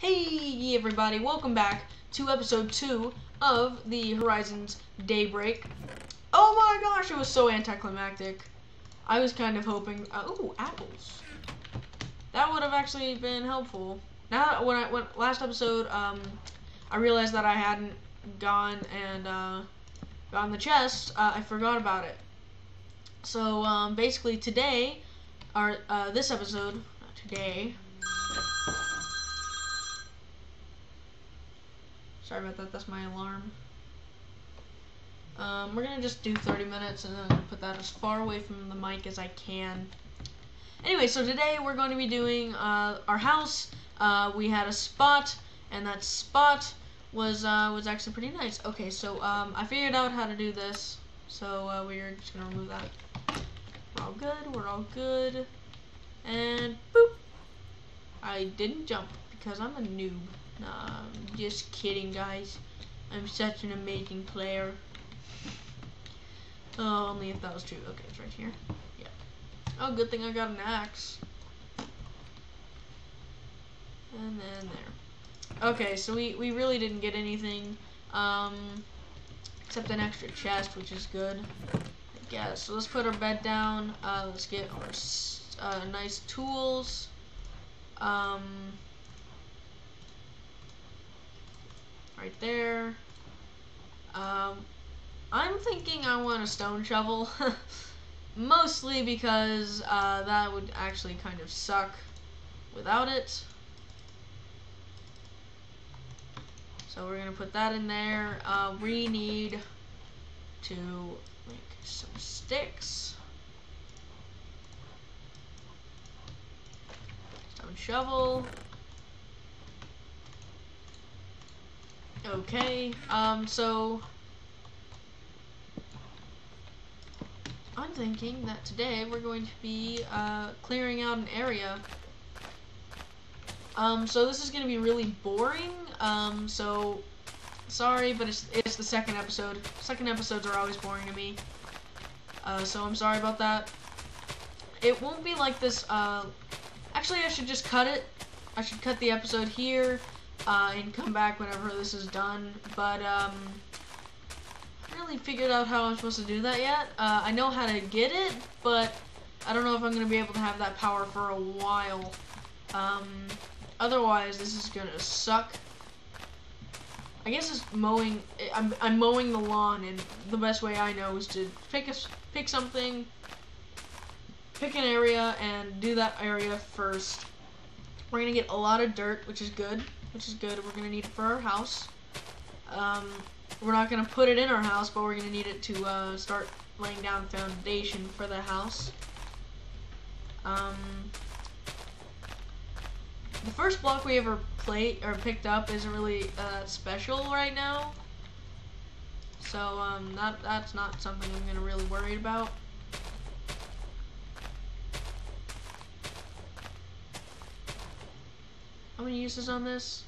Hey everybody, welcome back to episode 2 of the Horizons Daybreak. Oh my gosh, it was so anticlimactic. I was kind of hoping, uh, ooh, apples. That would have actually been helpful. Now, when I went last episode, um, I realized that I hadn't gone and uh, gotten the chest. Uh, I forgot about it. So um, basically today, or uh, this episode, not today, Sorry about that, that's my alarm. Um, we're gonna just do 30 minutes and then put that as far away from the mic as I can. Anyway, so today we're going to be doing uh, our house. Uh, we had a spot, and that spot was uh, was actually pretty nice. Okay, so um, I figured out how to do this, so uh, we're just gonna remove that. We're all good. We're all good. And boop. I didn't jump because I'm a noob. Nah, I'm just kidding, guys. I'm such an amazing player. Oh, only if that was true. Okay, it's right here. Yeah. Oh, good thing I got an axe. And then there. Okay, so we, we really didn't get anything, um, except an extra chest, which is good. I guess. So let's put our bed down. Uh, let's get our uh, nice tools. Um, right there. Um, I'm thinking I want a stone shovel. Mostly because uh, that would actually kind of suck without it. So we're going to put that in there. Uh, we need to make some sticks. Stone shovel. Okay, um, so I'm thinking that today we're going to be uh, clearing out an area. Um, so this is going to be really boring. Um, so sorry, but it's it's the second episode. Second episodes are always boring to me. Uh, so I'm sorry about that. It won't be like this. Uh, actually, I should just cut it. I should cut the episode here uh, and come back whenever this is done. But um, really figured out how I'm supposed to do that yet. Uh, I know how to get it, but I don't know if I'm gonna be able to have that power for a while. Um, otherwise, this is gonna suck. I guess it's mowing. I'm, I'm mowing the lawn, and the best way I know is to pick a pick something, pick an area, and do that area first. We're gonna get a lot of dirt, which is good which is good. We're going to need it for our house. Um, we're not going to put it in our house, but we're going to need it to uh, start laying down foundation for the house. Um, the first block we ever played or picked up isn't really uh, special right now. So um, that that's not something I'm gonna really worry about. How many uses on this?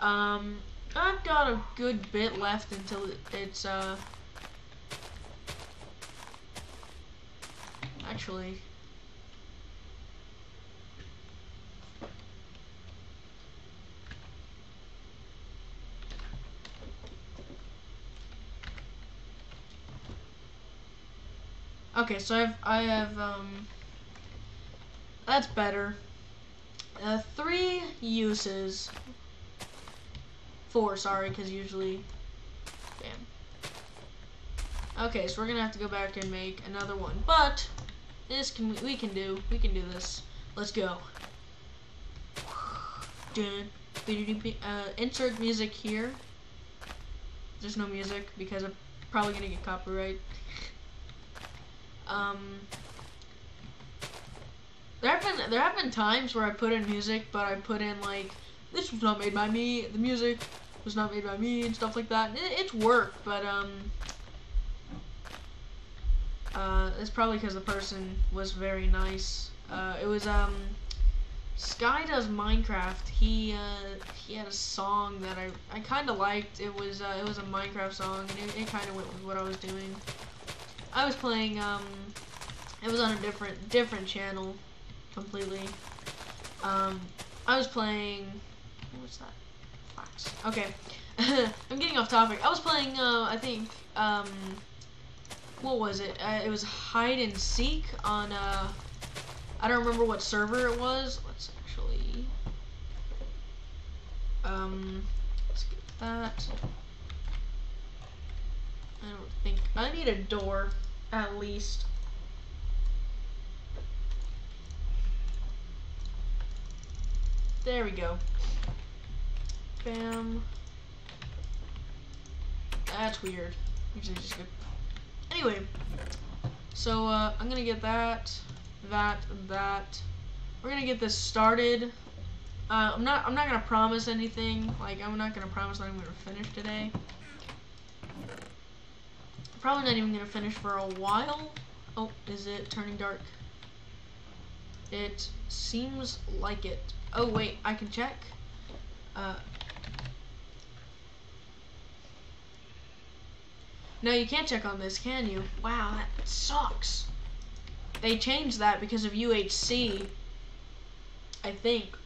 Um, I've got a good bit left until it's, uh, actually, Okay, so I've, I have, um, that's better. Uh, three uses. Four, sorry, because usually, bam. Okay, so we're gonna have to go back and make another one, but this can we can do. We can do this. Let's go. Uh, insert music here. There's no music because I'm probably gonna get copyright. Um, there have been there have been times where I put in music, but I put in like this was not made by me. The music was not made by me and stuff like that. It, it's work, but um, uh, it's probably because the person was very nice. Uh, it was um, Sky does Minecraft. He uh, he had a song that I I kind of liked. It was uh, it was a Minecraft song, and it, it kind of went with what I was doing. I was playing um, It was on a different different channel, completely. Um, I was playing. What's that? Okay, I'm getting off topic. I was playing. Uh, I think. Um, what was it? Uh, it was hide and seek on. Uh, I don't remember what server it was. Let's actually. Um, let's get that. I don't think I need a door, at least. There we go. Bam. That's weird. Usually just good. Anyway, so uh, I'm gonna get that, that, that. We're gonna get this started. Uh, I'm not. I'm not gonna promise anything. Like I'm not gonna promise that I'm gonna finish today. Probably not even gonna finish for a while. Oh, is it turning dark? It seems like it. Oh wait, I can check. Uh, no, you can't check on this, can you? Wow, that sucks. They changed that because of UHC. I think.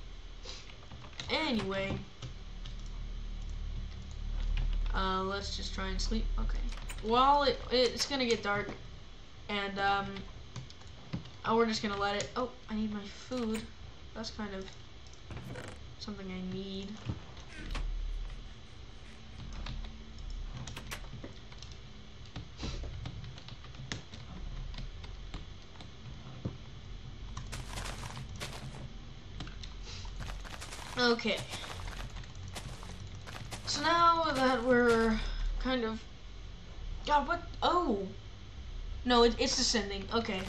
Anyway. Uh, let's just try and sleep. Okay. Well, it, it's gonna get dark. And, um, oh, we're just gonna let it. Oh, I need my food. That's kind of something I need. Okay. So now that we're kind of... God, what? Oh! No, it, it's descending. Okay.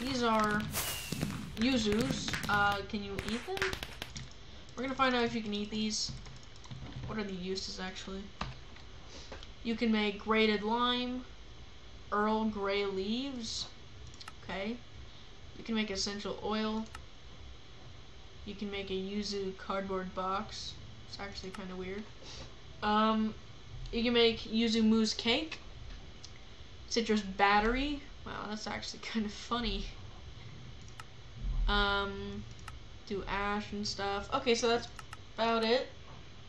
These are yuzus. Uh, can you eat them? We're gonna find out if you can eat these. What are the uses actually? You can make grated lime, Earl Grey leaves. Okay. You can make essential oil. You can make a yuzu cardboard box. It's actually kind of weird. Um, you can make yuzu mousse cake. Citrus battery. Wow, that's actually kind of funny. Um, do ash and stuff. Okay, so that's about it.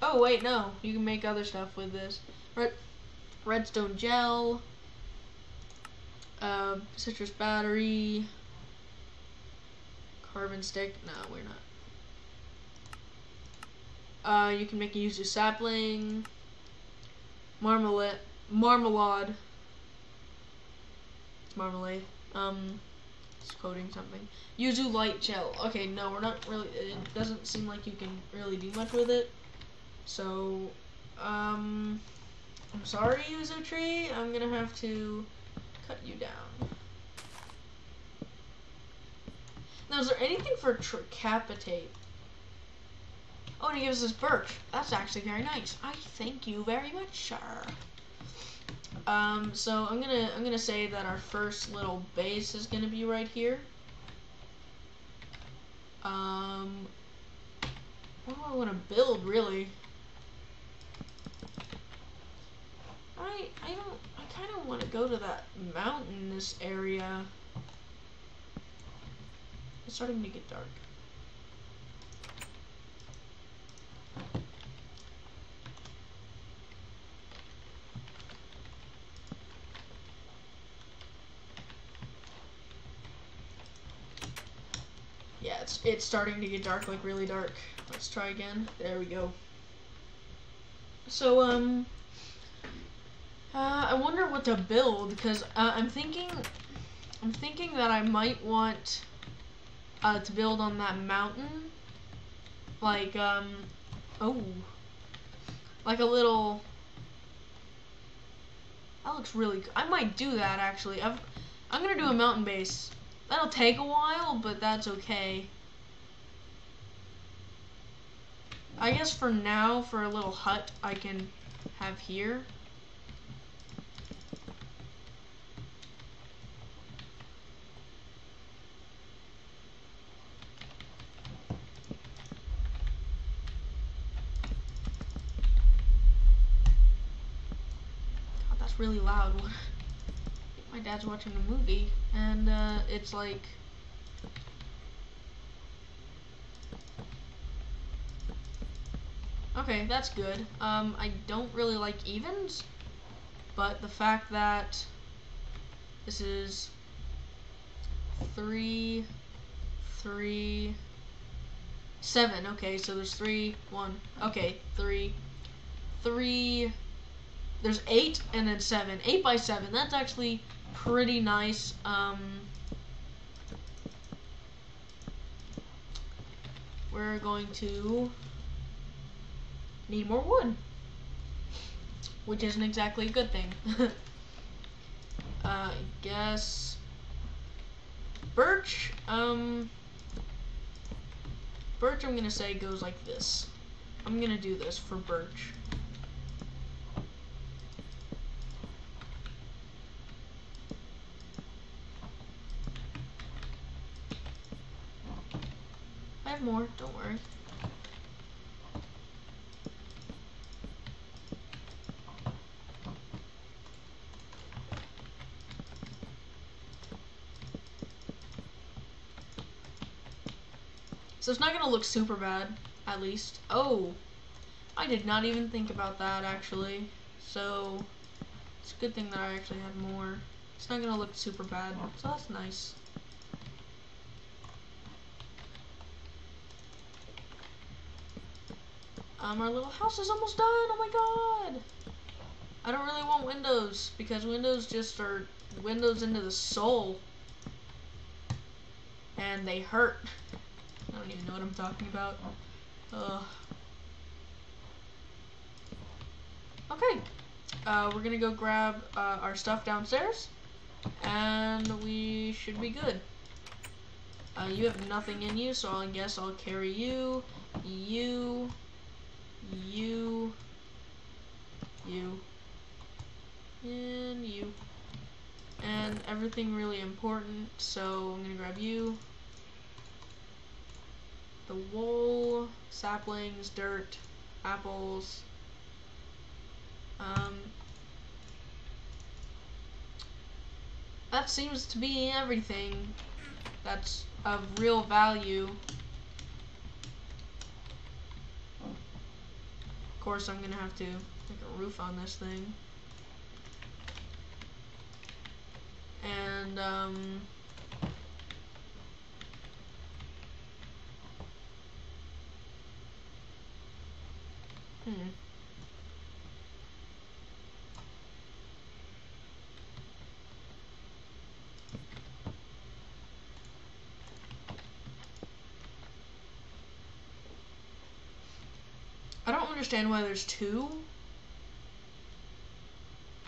Oh, wait, no. You can make other stuff with this. Red, redstone gel. Uh, citrus battery. Carbon stick. No, we're not. Uh, you can make a yuzu sapling. Marmalade. Marmalade. It's marmalade. Um, it's quoting something. Yuzu light gel. Okay, no, we're not really. It doesn't seem like you can really do much with it. So, um, I'm sorry, Yuzu Tree. I'm gonna have to cut you down. Now, is there anything for Treecapitator? Oh, and he gives us birch. That's actually very nice. I thank you very much, sir. Um, so I'm gonna I'm gonna say that our first little base is gonna be right here. Um, what do I want to build really? I I don't I kind of want to go to that mountainous area. It's starting to get dark. Yeah, it's it's starting to get dark, like really dark. Let's try again. There we go. So um uh, I wonder what to build because uh, I'm thinking, I'm thinking that I might want uh, to build on that mountain, like um, oh, like a little. That looks really. I might do that actually. I've, I'm gonna do a mountain base. That'll take a while, but that's okay. I guess for now, for a little hut I can have here. Really loud. My dad's watching a movie, and uh, it's like. Okay, that's good. Um, I don't really like evens, but the fact that this is three, three, seven. Okay, so there's three, one. Okay, three, three. There's eight and then seven. Eight by seven. That's actually pretty nice. Um, we're going to need more wood, which isn't exactly a good thing. uh, I guess birch. Um, birch. I'm gonna say goes like this. I'm gonna do this for birch. Have more, don't worry. So it's not gonna look super bad, at least. Oh, I did not even think about that actually. So it's a good thing that I actually had more. It's not gonna look super bad, so that's nice. Um, our little house is almost done. Oh my god! I don't really want windows because windows just are windows into the soul, and they hurt. I don't even know what I'm talking about. Ugh. Okay, uh, we're gonna go grab uh, our stuff downstairs, and we should be good. Uh, you have nothing in you, so I guess I'll carry you, you, you, you, and you. And everything really important, so I'm gonna grab you. The wool, saplings, dirt, apples. Um, that seems to be everything that's of real value. Course, I'm gonna have to make a roof on this thing. And, um, I don't understand why there's two.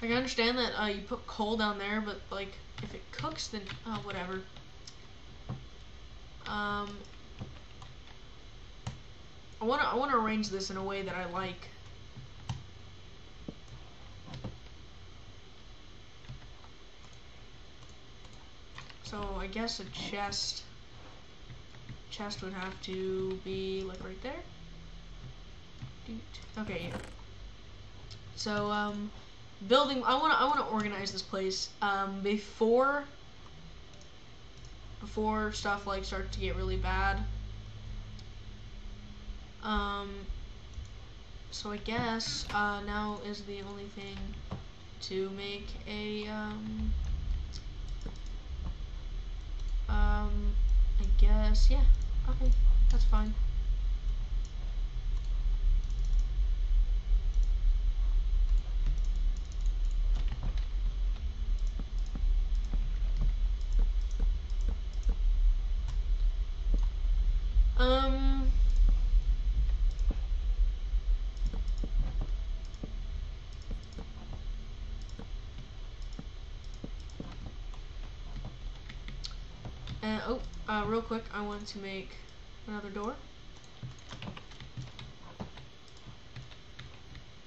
Like, I understand that uh, you put coal down there, but, like, if it cooks, then, oh, whatever. Um, I want to I want to arrange this in a way that I like. So I guess a chest chest would have to be like right there. Okay. So um building I want to I want to organize this place um before before stuff like starts to get really bad. Um so I guess uh now is the only thing to make a um um I guess yeah. Okay, that's fine. Um. And, oh, uh, real quick, I want to make another door.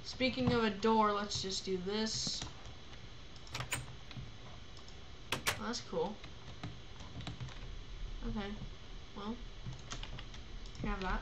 Speaking of a door, let's just do this. Oh, that's cool. Okay, well. Have that.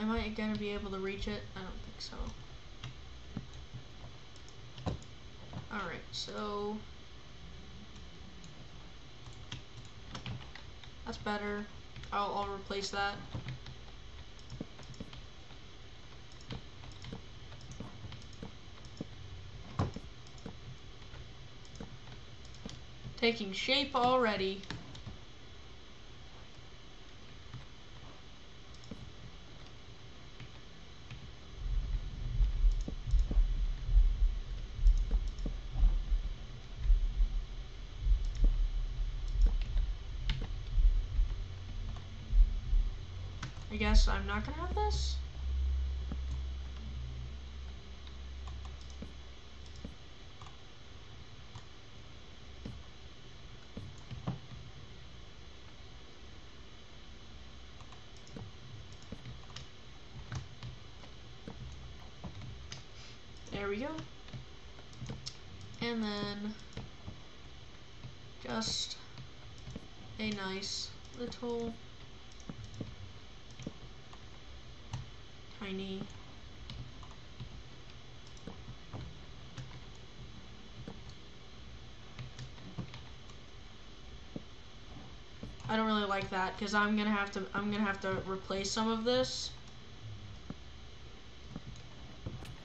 Am I gonna be able to reach it? I don't think so. Alright, so... That's better. I'll, I'll replace that. Taking shape already. Guess I'm not gonna have this. There we go. And then just a nice little tiny. I don't really like that because I'm gonna have to I'm gonna have to replace some of this.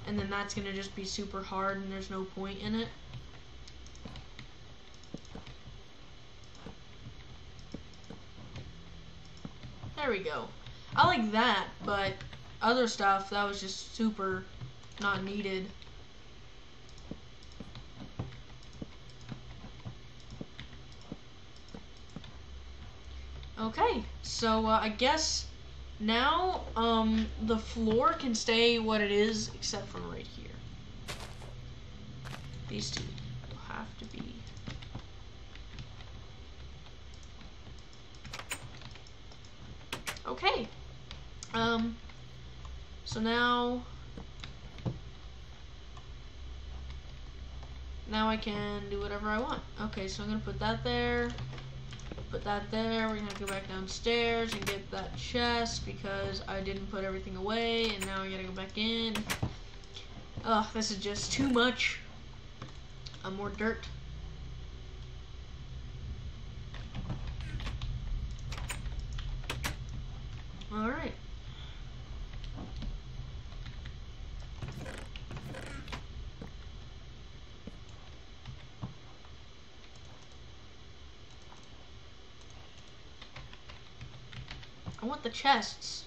And then that's gonna just be super hard and there's no point in it. There we go. I like that but other stuff that was just super not needed. Okay, so uh, I guess now um, the floor can stay what it is except for right here. These two will have to be okay. Um, so now, now I can do whatever I want. Okay, so I'm gonna put that there, put that there. We're gonna go back downstairs and get that chest because I didn't put everything away and now I gotta go back in. Ugh, this is just too much. Uh, more dirt. Alright. I want the chests.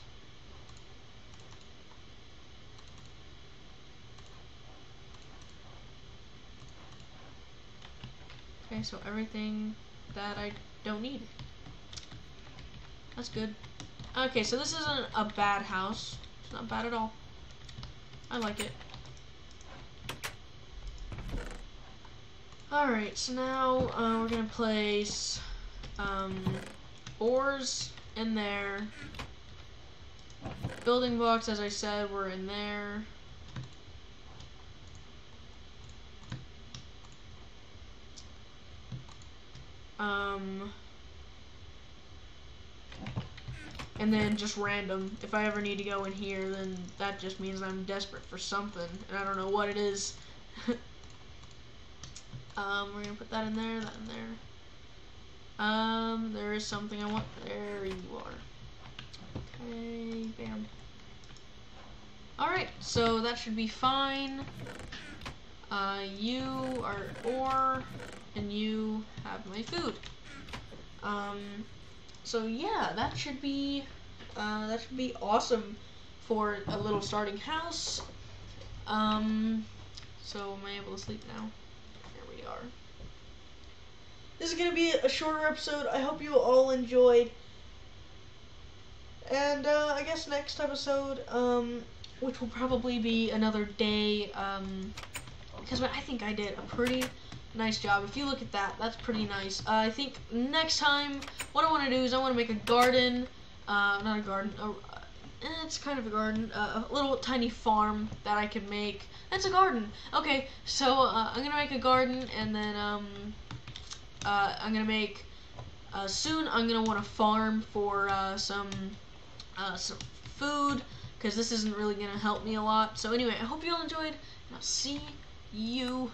Okay, so everything that I don't need. That's good. Okay, so this isn't a bad house. It's not bad at all. I like it. Alright, so now uh, we're going to place um, ores in there. Building blocks, as I said, were in there. Um, and then just random. If I ever need to go in here, then that just means I'm desperate for something, and I don't know what it is. um, we're gonna put that in there, that in there. Um, there is something I want. There you are. Okay, bam. Alright, so that should be fine. Uh, you are ore, and you have my food. Um, so yeah, that should be, uh, that should be awesome for a little starting house. Um, so am I able to sleep now? There we are. This is going to be a shorter episode. I hope you all enjoyed. And uh, I guess next episode, um, which will probably be another day, um, because I think I did a pretty nice job. If you look at that, that's pretty nice. Uh, I think next time, what I want to do is I want to make a garden, uh, not a garden, uh, it's kind of a garden, uh, a little tiny farm that I can make. It's a garden. Okay, so uh, I'm gonna make a garden, and then um, uh, I'm gonna make uh, soon. I'm gonna want to farm for uh, some uh, some food because this isn't really gonna help me a lot. So anyway, I hope you all enjoyed, and I'll see you